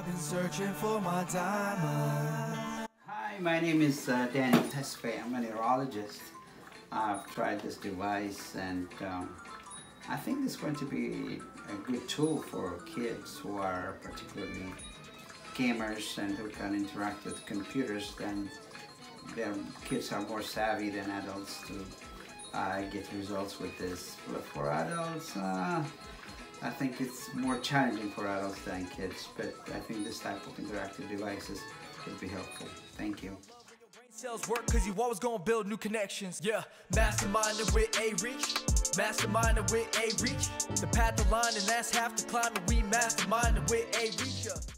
I've been searching for my diamond. Hi, my name is uh, Daniel Tesfaye. I'm a neurologist. I've tried this device and um, I think it's going to be a good tool for kids who are particularly gamers and who can interact with computers. Then their kids are more savvy than adults to uh, get results with this. But for adults, uh, I think it's more challenging for adults than kids, but I think this type of interactive devices could be helpful. Thank you. Cells work cause you always gonna build new connections. Yeah, masterminded with a reach. Masterminded with AREACH. The path and that's half the climb and we masterminded with a reach.